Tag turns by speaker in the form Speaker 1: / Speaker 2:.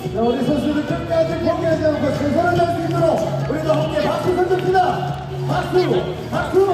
Speaker 1: 자, 우리 선수들 끝까지 포기하지 않고 최선을 다할 수 있도록 우리도 함께 박수 쳐줍니다. 박수! 박수!